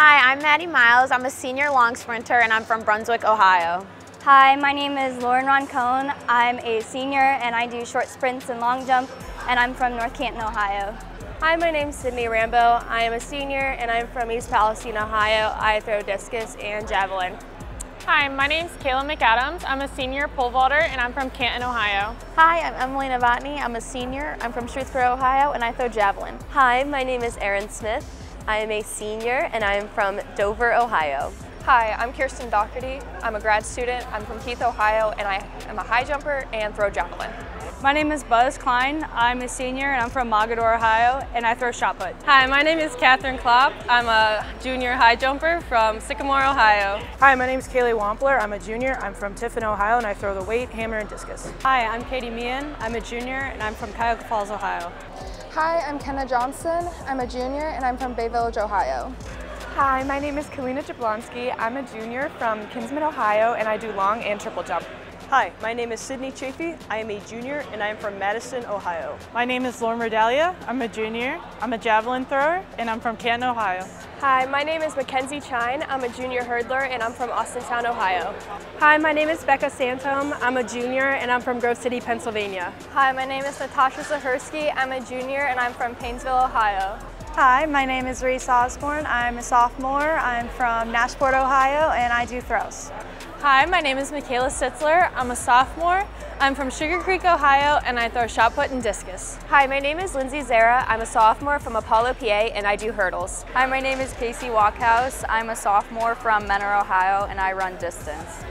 Hi, I'm Maddie Miles. I'm a senior long sprinter and I'm from Brunswick, Ohio. Hi, my name is Lauren Roncone. I'm a senior and I do short sprints and long jump and I'm from North Canton, Ohio. Hi, my name is Sydney Rambo. I am a senior and I'm from East Palestine, Ohio. I throw discus and javelin. Hi, my name is Kayla McAdams. I'm a senior pole vaulter and I'm from Canton, Ohio. Hi, I'm Emily Novotny. I'm a senior. I'm from Shrewsbury, Ohio, and I throw javelin. Hi, my name is Erin Smith. I am a senior and I am from Dover, Ohio. Hi, I'm Kirsten Doherty. I'm a grad student. I'm from Keith, Ohio, and I am a high jumper and throw javelin. My name is Buzz Klein. I'm a senior and I'm from Mogadore, Ohio, and I throw shot put. Hi, my name is Catherine Klopp. I'm a junior high jumper from Sycamore, Ohio. Hi, my name is Kaylee Wampler. I'm a junior. I'm from Tiffin, Ohio, and I throw the weight, hammer, and discus. Hi, I'm Katie Meehan. I'm a junior and I'm from Cuyahoga Falls, Ohio. Hi, I'm Kenna Johnson. I'm a junior and I'm from Bay Village, Ohio. Hi, my name is Kalina Jablonski. I'm a junior from Kinsman, Ohio, and I do long and triple jump. Hi, my name is Sydney Chafee. I am a junior and I am from Madison, Ohio. My name is Lauren Redalia. I'm a junior. I'm a javelin thrower and I'm from Canton, Ohio. Hi, my name is Mackenzie Chine. I'm a junior hurdler and I'm from Austintown, Ohio. Hi, my name is Becca Santom. I'm a junior and I'm from Grove City, Pennsylvania. Hi, my name is Natasha Zahersky. I'm a junior and I'm from Painesville, Ohio. Hi, my name is Reese Osborne. I'm a sophomore. I'm from Nashport, Ohio, and I do throws. Hi, my name is Michaela Sitzler. I'm a sophomore. I'm from Sugarcreek, Ohio, and I throw shot put and discus. Hi, my name is Lindsay Zara. I'm a sophomore from Apollo, PA, and I do hurdles. Hi, my name is Casey Walkhouse. I'm a sophomore from Mentor, Ohio, and I run distance.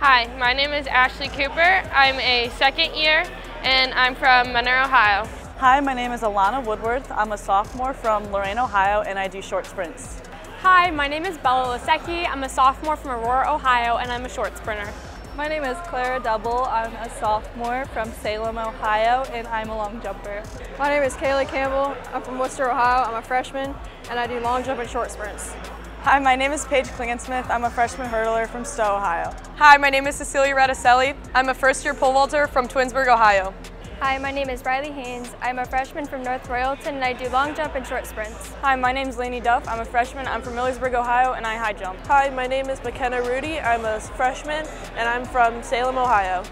Hi, my name is Ashley Cooper. I'm a second year, and I'm from Mentor, Ohio. Hi, my name is Alana Woodworth. I'm a sophomore from Lorain, Ohio, and I do short sprints. Hi, my name is Bella Lasecki. I'm a sophomore from Aurora, Ohio, and I'm a short sprinter. My name is Clara Double. I'm a sophomore from Salem, Ohio, and I'm a long jumper. My name is Kaylee Campbell. I'm from Wooster, Ohio. I'm a freshman, and I do long jump and short sprints. Hi, my name is Paige Klingensmith. I'm a freshman hurdler from Stow, Ohio. Hi, my name is Cecilia Radicelli. I'm a first year pole vaulter from Twinsburg, Ohio. Hi, my name is Riley Haynes. I'm a freshman from North Royalton and I do long jump and short sprints. Hi, my name is Lainey Duff. I'm a freshman. I'm from Millersburg, Ohio, and I high jump. Hi, my name is McKenna Rudy. I'm a freshman and I'm from Salem, Ohio.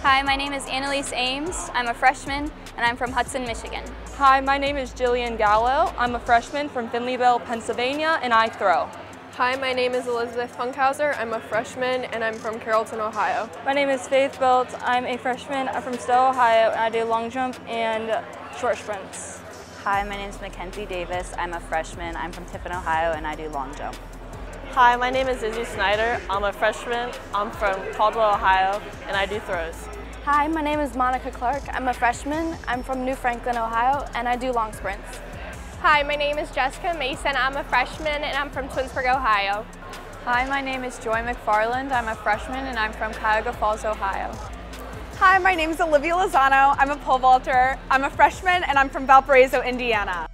Hi, my name is Annalise Ames. I'm a freshman and I'm from Hudson, Michigan. Hi, my name is Jillian Gallo. I'm a freshman from Finleyville, Pennsylvania, and I throw. Hi, my name is Elizabeth Funkhauser. I'm a freshman and I'm from Carrollton, Ohio. My name is Faith Belt. I'm a freshman. I'm from Stow, Ohio, and I do long jump and short sprints. Hi, my name is Mackenzie Davis. I'm a freshman. I'm from Tiffin, Ohio, and I do long jump. Hi, my name is Izzy Snyder. I'm a freshman. I'm from Caldwell, Ohio, and I do throws. Hi, my name is Monica Clark. I'm a freshman. I'm from New Franklin, Ohio, and I do long sprints. Hi, my name is Jessica Mason. I'm a freshman and I'm from Twinsburg, Ohio. Hi, my name is Joy McFarland. I'm a freshman and I'm from Cuyahoga Falls, Ohio. Hi, my name is Olivia Lozano. I'm a pole vaulter. I'm a freshman and I'm from Valparaiso, Indiana.